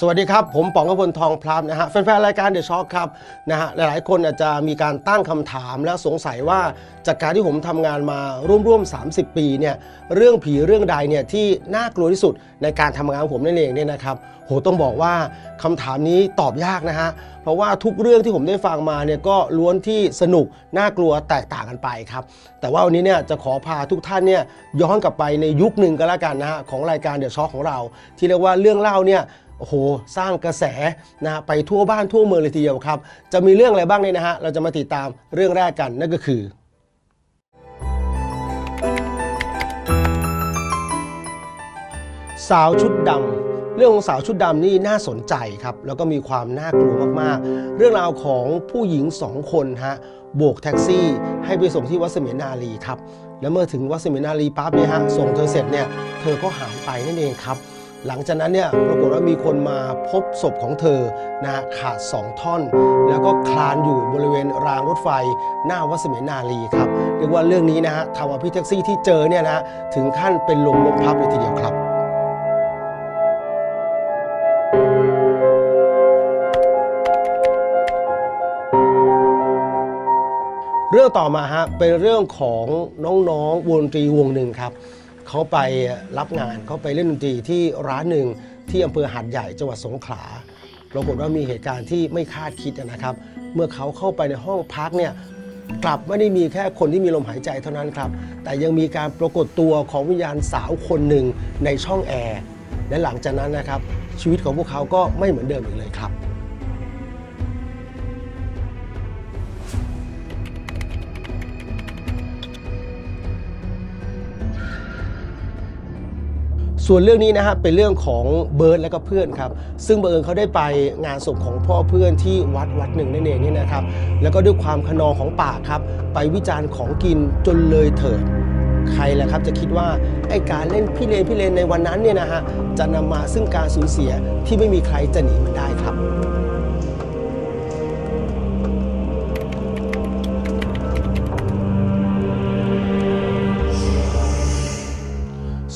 สวัสดีครับ ผมป๋องกพลทองพลับนะฮะแฟนๆรายการเดอะช็อคครับนะฮะหลายๆคนอาจจะมีการตั้งคำถามและสงสัยว่าจากการที่ผมทำงานมาร่วมๆ 30 ปีเนี่ยเรื่องผีเรื่องใดเนี่ยที่น่ากลัวที่สุดในการทำงานของผมนั่นเองเนี่ยนะครับโหต้องบอกว่าคำถามนี้ตอบยากนะฮะเพราะว่าทุกเรื่องที่ผมได้ฟังมาเนี่ยก็ล้วนที่สนุกน่ากลัวแตกต่างกันไปครับแต่ว่าวันนี้เนี่ยจะขอพาทุกท่านเนี่ยย้อนกลับไปในยุคหนึ่งก็แล้วกันนะฮะของรายการเดอะช็อคของเรา ที่เรียกว่าเรื่องเล่าเนี่ย โอ้โหสร้างกระแสนะไปทั่วบ้านทั่วเมืองเลยทีเดียวครับ จะมีเรื่องอะไรบ้างเนี่ยนะฮะเราจะมาติดตามเรื่องแรกกันนั่นก็คือสาวชุดดำเรื่องของสาวชุดดำนี่น่าสนใจครับ แล้วก็มีความน่ากลัวมากๆ เรื่องราวของผู้หญิงสองคนฮะโบกแท็กซี่ ให้ไปส่งที่วัดเสมียนารีครับ แล้วเมื่อถึงวัดเสมียนารีปั๊บเนี่ยฮะส่งเธอเสร็จเนี่ยเธอก็หายไปนั่นเองครับ หลังจากนั้นเนี่ยปรากฏว่ามีคนมาพบศพของเธอนะขาด 2 ท่อน แล้วก็คลานอยู่บริเวณรางรถไฟ หน้าวัดเสมียนารีครับเรียกว่าเรื่องนี้นะฮะทำเอาพี่แท็กซี่ที่เจอเนี่ยนะถึงขั้นเป็นลมล้มพับเลยทีเดียวครับเรื่องต่อมาฮะเป็นเรื่องของน้องๆวงตรีวงหนึ่งครับ เขาไปรับงานเขาไปเล่นดนตรีที่ร้านหนึ่งที่อำเภอหาดใหญ่จังหวัดสงขลาปรากฏว่ามีเหตุการณ์ที่ไม่คาดคิดนะครับ เมื่อเขาเข้าไปในห้องพักเนี่ยกลับไม่ได้มีแค่คนที่มีลมหายใจเท่านั้นครับ แต่ยังมีการปรากฏตัวของวิญญาณสาวคนหนึ่งในช่องแอร์และหลังจากนั้นนะครับ ชีวิตของพวกเขาก็ไม่เหมือนเดิมอีกเลยครับ ส่วนเรื่องนี้นะฮะเป็นเรื่องของเบิร์ดและก็เพื่อนครับ ซึ่งบังเอิญเขาได้ไปงานศพของพ่อเพื่อนที่วัดวัดหนึ่งนั่นเองเนี่ยนะครับ แล้วก็ด้วยความขนองของปากครับ ไปวิจารณ์ของกินจนเลยเถิด ใครแหละครับจะคิดว่าไอการเล่นพี่เลนพี่เลนในวันนั้นเนี่ยนะฮะจะนำมาซึ่งการสูญเสียที่ไม่มีใครจะหนีมันได้ครับ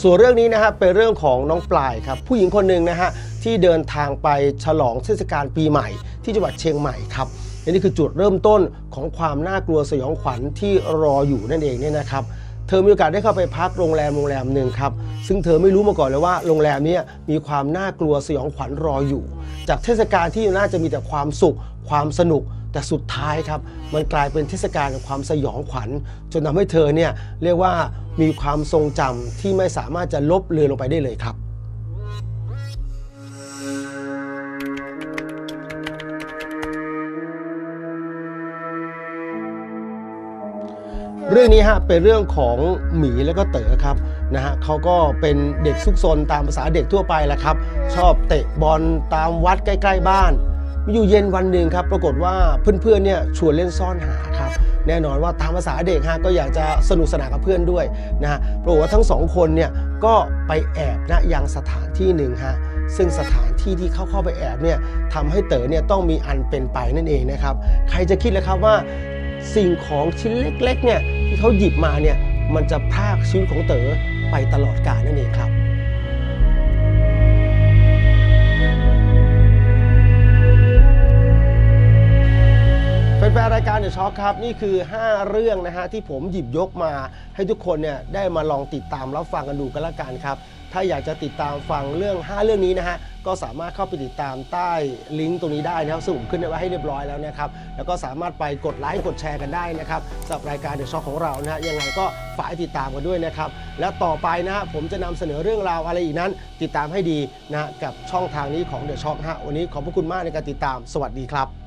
ส่วนเรื่องนี้นะฮะเป็นเรื่องของน้องปลายครับผู้หญิงคนหนึ่งนะฮะที่เดินทางไปฉลองเทศกาลปีใหม่ ที่จังหวัดเชียงใหม่ครับนี่คือจุดเริ่มต้นของความน่ากลัวสยองขวัญที่รออยู่นั่นเองเนี่ยนะครับเธอมีโอกาสได้เข้าไปพักโรงแรมโรงแรมหนึ่งครับ ซึ่งเธอไม่รู้มาก่อนเลยว่าโรงแรมนี้มีความน่ากลัวสยองขวัญรออยู่ จากเทศกาลที่น่าจะมีแต่ความสุข ความสนุก แต่สุดท้ายครับมันกลายเป็นเทศกาลแห่งความสยองขวัญ จนทำให้เธอเนี่ยเรียกว่ามีความทรงจำที่ไม่สามารถจะลบเลือนลงไปได้เลยครับเรื่องนี้ฮะเป็นเรื่องของหมีแล้วก็เต๋อครับนะฮะเขาก็เป็นเด็กซุกซนตามภาษาเด็กทั่วไปแหละครับ ชอบเตะบอลตามวัดใกล้ ๆ บ้าน มีอยู่เย็นวันหนึ่งครับ ปรากฏว่าเพื่อนๆเนี่ยชวนเล่นซ่อนหาครับแน่นอนว่าตามภาษาเด็กฮะก็อยากจะสนุกสนานกับเพื่อนด้วยนะฮะปรากฏว่าทั้งสองคนเนี่ยก็ไปแอบณยังสถานที่หนึ่งฮะซึ่งสถานที่ที่เขาเข้าไปแอบเนี่ยทำให้เต๋อเนี่ยต้องมีอันเป็นไปนั่นเองนะครับใครจะคิดเลยครับว่าสิ่งของชิ้นเล็กๆเนี่ยที่เขาหยิบมาเนี่ยมันจะพากชีวิตของเต๋อไปตลอดกาลนั่นเองครับ The Shock ครับ นี่คือ 5 เรื่องนะฮะที่ผมหยิบยกมา ให้ทุกคนเนี่ยได้มาลองติดตามรับฟังกันดูกันละกันครับ ถ้าอยากจะติดตามฟังเรื่อง 5 เรื่องนี้นะฮะก็สามารถเข้าไปติดตามใต้ลิงก์ตรงนี้ได้นะครับซึ่งผมขึ้นไว้ให้เรียบร้อยแล้วนะครับแล้วก็สามารถไปกดไลค์กดแชร์กันได้นะครับสำหรับรายการ The Shock ของเรานะฮะยังไงก็ฝากติดตามกันด้วยนะครับและต่อไปนะฮะผมจะนำเสนอเรื่องราวอะไรอีกนั้น ติดตามให้ดีนะฮะกับช่องทางนี้ของ The Shock ฮะวันนี้ขอบพระคุณมากในการติดตาม สวัสดีครับ